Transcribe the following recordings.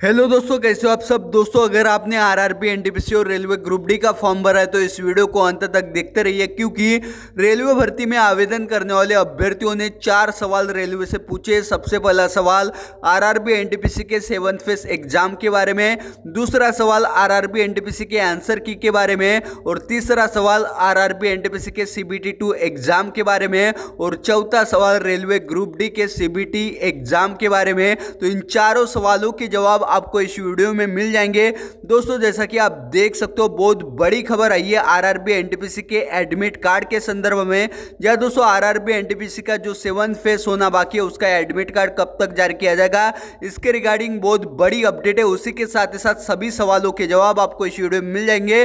Hello दोस्तों, कैसे हो आप सब? दोस्तों, अगर आपने आरआरबी एनटीपीसी और रेलवे ग्रुप डी का फॉर्म भरा है तो इस वीडियो को अंत तक देखते रहिए, क्योंकि रेलवे भर्ती में आवेदन करने वाले अभ्यर्थियों ने चार सवाल रेलवे से पूछे। सबसे पहला सवाल आरआरबी एनटीपीसी के सेवंथ फेस एग्ज़ाम के बारे में, दूसरा सवाल आरआरबी एनटीपीसी के आंसर की के बारे में, और तीसरा सवाल आरआरबी एनटीपीसी के सीबीटी टू एग्ज़ाम के बारे में, और चौथा सवाल रेलवे ग्रुप डी के सीबीटी एग्ज़ाम के बारे में। तो इन चारों सवालों के जवाब आपको इस वीडियो में मिल जाएँगे। दोस्तों, जैसा कि आप देख सकते हो, बहुत बड़ी खबर आई है आरआरबी एनटीपीसी के एडमिट कार्ड के संदर्भ में। या दोस्तों आरआरबी एनटीपीसी का जो सेवन फेस होना बाकी है, उसका एडमिट कार्ड कब तक जारी किया जाएगा, इसके रिगार्डिंग बहुत बड़ी अपडेट है। उसी के साथ ही साथ सभी सवालों के जवाब आपको इस वीडियो में मिल जाएँगे।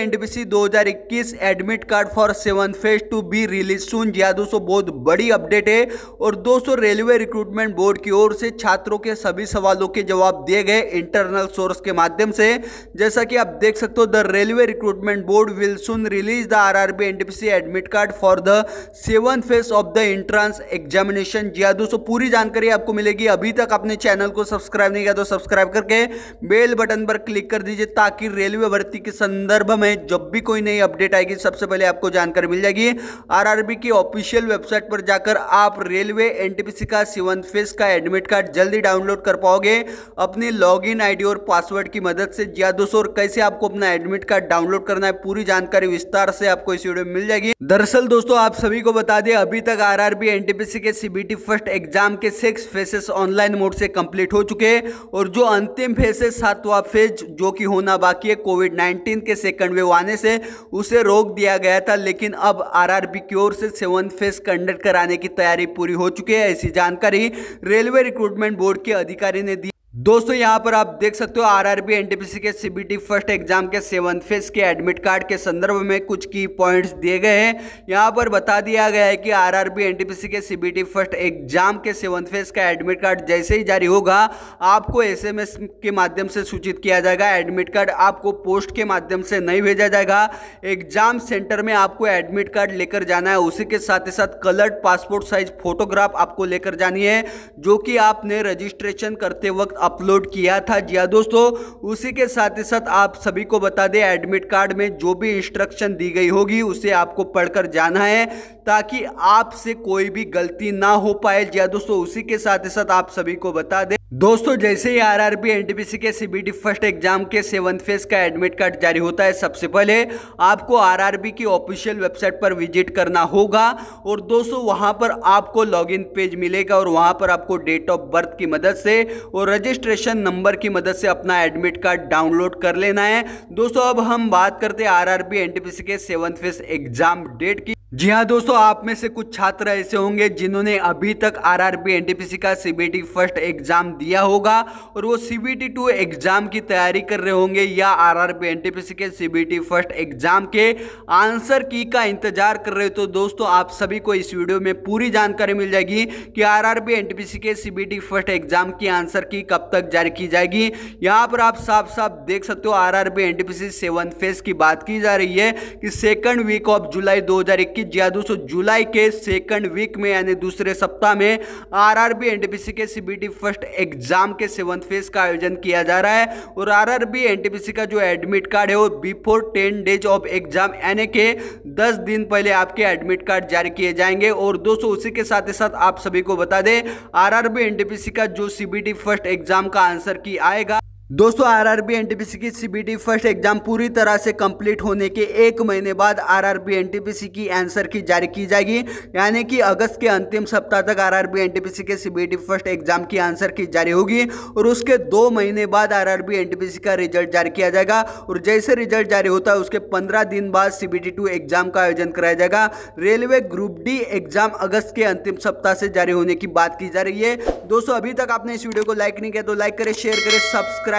NTPC 2021 admit card for seven phase to be release soon जी दोस्तों, बहुत बड़ी अपडेट है। और दोस्तों रेलवे रिक्रूटमेंट बोर्ड की ओर से छात्रों के सभी सवालों के जवाब दिए गए इंटरनल सोर्स के माध्यम से। जैसा कि आप देख सकते हो the railway recruitment board will soon release the RRB NTPC admit card for the seven phase of the entrance examination जी हाँ दोस्तों, पूरी जानकारी आपको मिलेगी। अभी तक आपने चैनल को सब्सक्राइब नहीं किया तो सब्सक्राइब करके बेल बटन पर क्लिक कर दीजिए ताकि रेलवे भर्ती के संदर्भ में जब भी कोई नई अपडेट आएगी, सबसे पहले आपको जानकारी मिल जाएगी। आरआरबी की ऑफिशियल वेबसाइट पर जाकर आप रेलवे एनटीपीसी का सेवन फेस का एडमिट कार्ड जल्दी डाउनलोड कर पाओगे। अपने लॉगिन आईडी और पासवर्ड की मदद से। जी दोस्तों, और कैसे आपको अपना एडमिट कार्ड डाउनलोड करना है, पूरी जानकारी विस्तार से आपको इस वीडियो में मिल जाएगी। दरअसल दोस्तों, आप सभी को बता दें, अभी तक आरआरबी, एनटीपीसी के सीबीटी फ़र्स्ट एग्ज़ाम के सिक्स फेसेस ऑनलाइन मोड से कंप्लीट हो चुके हैं, और जो अंतिम फ़ेज़ है सातवां फ़ेज़ जो कि होना बाकी है, कोविड नाइन्टीन के सेकंड वेव आने से, उसे रोक दिया गया था, लेकिन अब आरआरबी की ओर से सेवन फ़ेज़ कंडक्ट कराने की तैयारी पूरी हो चुकी है। ऐसी जानकारी रेलवे रिक्रूटमेंट बोर्ड के अधिकारी ने दी दोस्तों, यहाँ पर आप देख सकते हो आरआरबी एनटीपीसी के सीबीटी फ़र्स्ट एग्ज़ाम के सेवन फ़ेज़ के एडमिट कार्ड के संदर्भ में कुछ की पॉइंट्स दिए गए हैं। यहाँ पर बता दिया गया है कि आरआरबी एनटीपीसी के सीबीटी फ़र्स्ट एग्ज़ाम के सेवन फ़ेज़ का एडमिट कार्ड जैसे ही जारी होगा, आपको एसएमएस के माध्यम से सूचित किया जाएगा। एडमिट कार्ड आपको पोस्ट के माध्यम से नहीं भेजा जाएगा। एग्ज़ाम सेंटर में आपको एडमिट कार्ड लेकर जाना है। उसी के साथ ही साथ कलर्ड पासपोर्ट साइज़ फोटोग्राफ आपको लेकर जानी है, जो कि आपने रजिस्ट्रेशन करते वक्त अपलोड किया था। जी हाँ दोस्तों, उसी के साथ ही साथ आप सभी को बता दें एडमिट कार्ड में जो भी इंस्ट्रक्शन दी गई होगी, उसे आपको पढ़कर जाना है, ताकि आपसे कोई भी गलती ना हो पाए। जी हाँ दोस्तों, उसी के साथ ही साथ आप सभी को बता दें दोस्तों, जैसे ही आरआरबी एनटीपीसी के सीबीटी फ़र्स्ट एग्ज़ाम के सेवन फ़ेज़ का एडमिट कार्ड जारी होता है, सबसे पहले आपको आरआरबी की ऑफिशियल वेबसाइट पर विज़िट करना होगा और दोस्तों, वहाँ पर आपको लॉगिन पेज मिलेगा और वहाँ पर आपको डेट ऑफ़ बर्थ की मदद से और रजिस्ट्रेशन नंबर की मदद से अपना एडमिट कार्ड डाउनलोड कर लेना है। दोस्तों, अब हम बात करते हैं आरआरबी एनटीपीसी के सेवन फ़ेज़ एग्ज़ाम डेट की। जी हाँ दोस्तों, आप में से कुछ छात्र ऐसे होंगे जिन्होंने अभी तक आरआरबी, एनटीपीसी का सीबीटी फ़र्स्ट एग्ज़ाम दिया होगा और वो सीबीटी टू एग्ज़ाम की तैयारी कर रहे होंगे या आरआरबी, एनटीपीसी के सीबीटी फ़र्स्ट एग्ज़ाम के आंसर की का इंतज़ार कर रहे हो। तो दोस्तों, आप सभी को इस वीडियो में पूरी जानकारी मिल जाएगी कि आरआरबी, एनटीपीसी के सीबीटी फ़र्स्ट एग्ज़ाम की आंसर की कब तक जारी की जाएगी। यहाँ पर आप साफ़ साफ़ देख सकते हो, आरआरबी, एनटीपीसी सेवन फ़ेज़ की बात की जा रही है कि सेकेंड वीक ऑफ़ जुलाई दो की जी दोस्तों जुलाई के सेकंड वीक में, यानी दूसरे सप्ताह में आरआरबी एनटीपीसी के सीबीटी फ़र्स्ट एग्ज़ाम के सेवंथ फ़ेज़ का आयोजन किया जा रहा है। और आरआरबी एनटीपीसी का जो एडमिट कार्ड है, वो before ten days of exam यानी के दस दिन पहले आपके एडमिट कार्ड जारी किए जाएँगे। और दोस्तों, उसी के साथ ही साथ आप सभी को बता दें आरआरबी एनटीपीसी का जो सीबीटी फ़र्स्ट एग्ज़ाम का आंसर की आएगा। दोस्तों आरआरबी एनटीपीसी की सीबीटी फ़र्स्ट एग्ज़ाम पूरी तरह से कंप्लीट होने के एक महीने बाद आरआरबी एनटीपीसी की आंसर की जारी की जाएगी। यानी कि अगस्त के अंतिम सप्ताह तक आरआरबी एनटीपीसी के सीबीटी फ़र्स्ट एग्ज़ाम की आंसर की जारी होगी और उसके दो महीने बाद आरआरबी एनटीपीसी का रिज़ल्ट जारी किया जाएगा। और जैसे रिज़ल्ट जारी होता है, उसके पंद्रह दिन बाद सीबीटी टू एग्ज़ाम का आयोजन कराया जाएगा। रेलवे ग्रुप डी एग्ज़ाम अगस्त के अंतिम सप्ताह से जारी होने की बात की जा रही है। दोस्तों, अभी तक आपने इस वीडियो को लाइक नहीं किया तो लाइक करें शेयर करें सब्सक्राइब